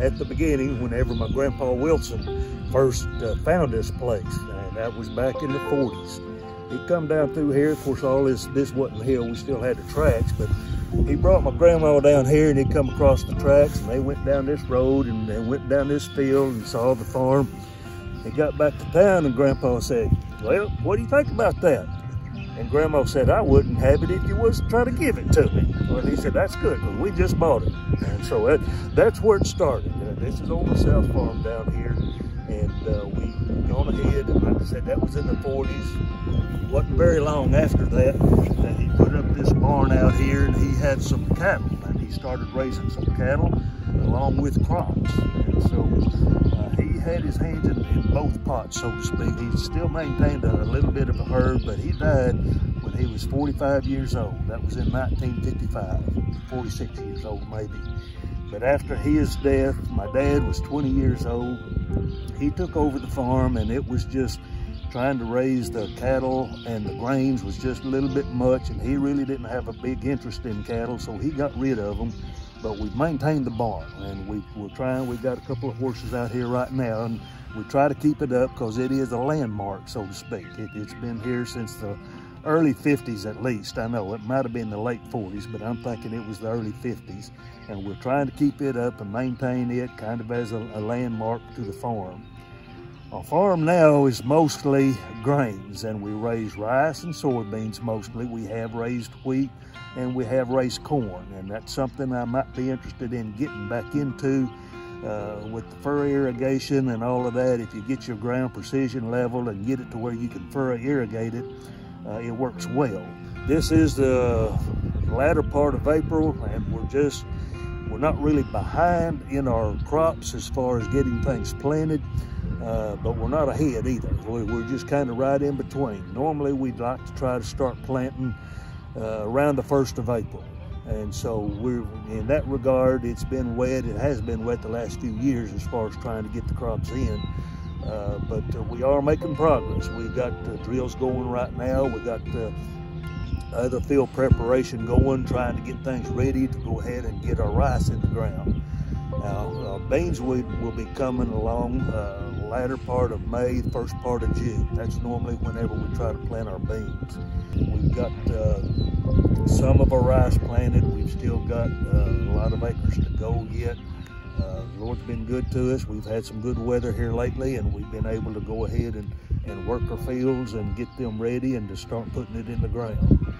at the beginning whenever my grandpa Wilson first uh, found this place. And that was back in the 40s. He come down through here. Of course, all this, this wasn't hill. We still had the tracks, but he brought my grandma down here and he come across the tracks and they went down this road and they went down this field and saw the farm. He got back to town and grandpa said, well, what do you think about that? And grandma said, I wouldn't have it if you was trying to give it to me. Well, he said, that's good because we just bought it. And so that, that's where it started. Uh, this is on the South Farm down here. And uh, we gone ahead, like I said, that was in the 40s. Wasn't very long after that that he put up this barn out here and he had some cattle. And he started raising some cattle along with crops. And so uh, he had his hands in, in, both pots, so to speak. He still maintained a, a little bit of a herd, but he died when he was 45 years old. That was in 1955, 46 years old maybe. But after his death, my dad was 20 years old. He took over the farm and it was just trying to raise the cattle and the grains was just a little bit much and he really didn't have a big interest in cattle so he got rid of them but we've maintained the barn and we, we're trying we've got a couple of horses out here right now and we try to keep it up because it is a landmark so to speak. It, has been here since the early 50s at least. I know it might have been the late 40s but i'm thinking it was the early 50s and we're trying to keep it up and maintain it kind of as a, a landmark to the farm our farm now is mostly grains and we raise rice and soybeans mostly. We have raised wheat and we have raised corn and that's something I might be interested in getting back into uh, with the furrow irrigation and all of that. If you get your ground precision level and get it to where you can furrow irrigate it, uh, it works well. This is the latter part of April and we're just, we're not really behind in our crops as far as getting things planted. Uh, but we're not ahead either. We're just kind of right in between. Normally, we'd like to try to start planting uh, around the 1st of April. And so we're in that regard, it's been wet. It has been wet the last few years as far as trying to get the crops in. Uh, but uh, we are making progress. We've got drills going right now. We've got uh, other field preparation going, trying to get things ready to go ahead and get our rice in the ground. Now, uh, beans will, will be coming along uh, latter part of May, first part of June. That's normally whenever we try to plant our beans. We've got uh, some of our rice planted. We've still got uh, a lot of acres to go yet. Uh, the Lord's been good to us. We've had some good weather here lately and we've been able to go ahead and, and work our fields and get them ready and to start putting it in the ground.